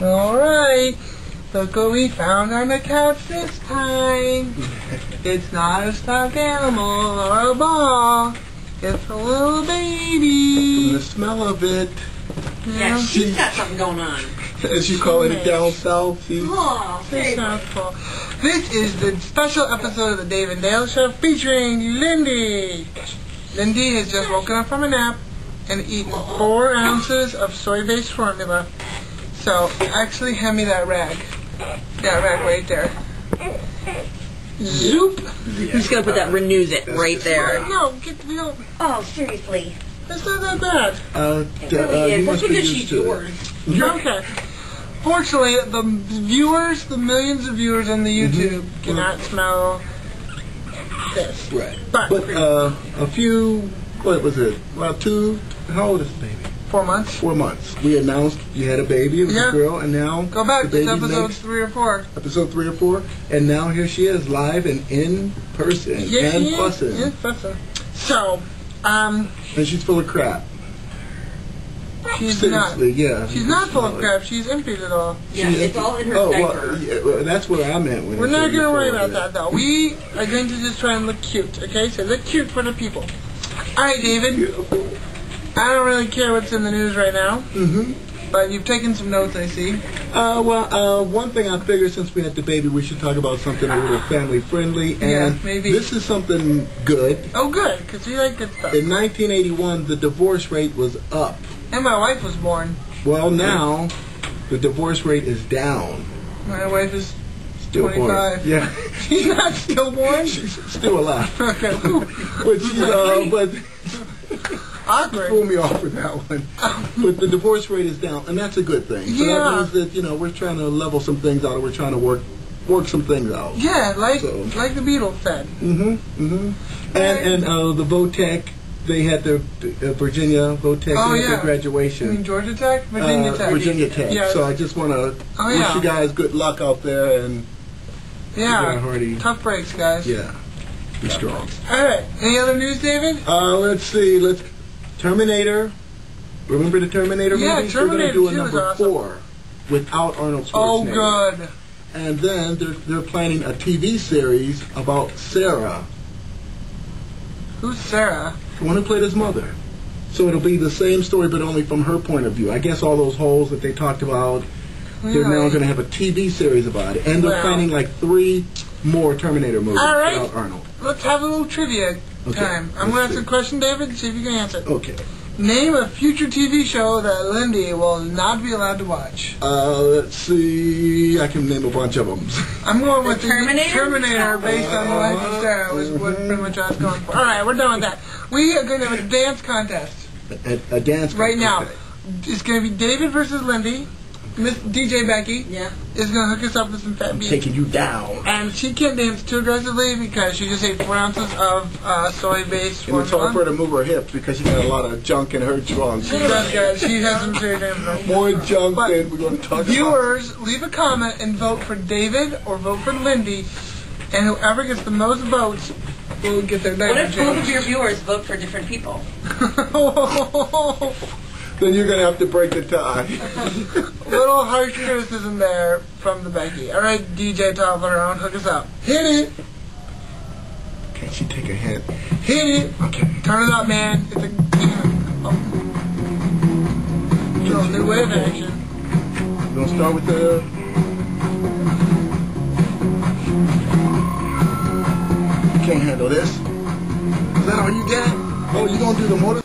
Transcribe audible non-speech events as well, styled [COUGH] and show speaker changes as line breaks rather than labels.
Alright. Look what we found on the couch this time. It's not a stuffed animal or a ball. It's a little baby.
From The smell of it,
Yeah, she's got something going on.
as you call it down south, she,
Oh,
This sounds cool. This is the special episode of the Dave and Dale Show featuring Lindy. Lindy has just woken up from a nap and eaten four ounces of soy-based formula. So actually, hand me that rag. That rag right there. Zoop.
I'm just gonna put that renews it right there.
No, get you know,
Oh, seriously.
it's not that bad.
uh,
It
d- uh,
really
you
is. That's
must be
because
used
she's
to
yours.
it. [LAUGHS]
Okay. Fortunately, the viewers, the millions of viewers on the YouTube, cannot smell this.
Right.
But,
But uh, a few, what was it? About two. How old is the baby?
Four months.
Four months. We announced you had a baby, it was
Yeah.
a girl, and now
Go back
the
to episode
makes
three or four.
episode three or four, and now here she is, live and in person,
Yeah,
and
she is.
fussing,
Yeah, fussing. So, um,
and she's full of crap.
she's not.
Seriously, yeah.
She's not full of crap. She's emptied it all.
Yeah,
She-
it's all in her
oh,
diaper.
Well, yeah, well, that's what I meant when
We're
I
not going to worry about
yeah.
that, though. We are going to just try and look cute, okay? So look cute for the people. All right, David. I don't really care what's in the news right now,
Mm-hmm.
but you've taken some notes, I see.
Uh, well, uh, one thing I figured since we had the baby, we should talk about something a little family friendly, and
Yeah, maybe.
this is something good.
Oh, good, because we like good stuff.
In 1981, the divorce rate was up.
And my wife was born.
Well, now the divorce rate is down.
My wife is
Still
25.
born. Yeah, [LAUGHS]
She's not stillborn? [LAUGHS]
she's still alive.
Okay. [LAUGHS]
But she's uh, but
Awkward.
threw me off with that one. But the divorce rate is down, and that's a good thing. So
Yeah.
that means that you know we're trying to level some things out, and we're trying to work work some things out.
Yeah, like
So-
like the Beatles said.
Mm-hmm. Mm-hmm. And and uh, the Votech, they had their uh, Virginia Votech
Oh, yeah.
their graduation.
You mean Georgia Tech? Virginia
uh,
Tech.
Virginia Tech.
Yeah.
So I just want to
Oh,
wish
yeah.
you guys good luck out there, and
yeah. Tough breaks, guys.
yeah, be strong.
All right. Any other news, David?
Uh, let's see. Let's Terminator. Remember the Terminator
Yeah,
movie?
Terminator
They're gonna do a number
awesome.
four without Arnold
oh,
Schwarzenegger.
Oh, good.
And then they're they're planning a TV series about Sarah,
Who's Sarah?
the one who played his mother. So it'll be the same story, but only from her point of view. I guess all those holes that they talked about, they're now going to have a TV series about it, and they're
Wow.
planning like three more Terminator movies
All right.
without Arnold.
Let's have a little trivia
Okay,
time. I'm
let's
going to ask
see.
a question, David, see if you can answer it.
Okay.
Name a future TV show that Lindy will not be allowed to watch.
Uh, let's see. I can name a bunch of them.
I'm going with
The Terminator?
Terminator based on the life of Sarah was what pretty much I was going for. All right, we're done with that. We are going to have a dance contest
a, a dance
right now.
Okay.
It's going to be David versus Lindy. Miss DJ Becky
Yeah.
is going to hook us up with some fat beats.
Taking you down.
And she can't dance too aggressively because she just ate four ounces of uh, soy-based
And it's hard for her to move her hips because she got a lot of junk in her trunk.
She does, guys. She has some serious damage.
More junk
But
than we're going to talk about.
Viewers, leave a comment and vote for David or vote for Lindy, and whoever gets the most votes will get their
name
What
if both of your viewers vote for different people? [LAUGHS] [LAUGHS]
Then you're going to have to break the tie. [LAUGHS]
Little harsh criticism there from the Becky. All right, DJ Toblerone, hook us up. Hit it,
Can't she take a hit?
hit it.
Okay.
Turn it up, man. It's a oh. Little new wave action.
To start with the... Uh, you can't handle this. Is that all you got? Oh, you going to do the motor...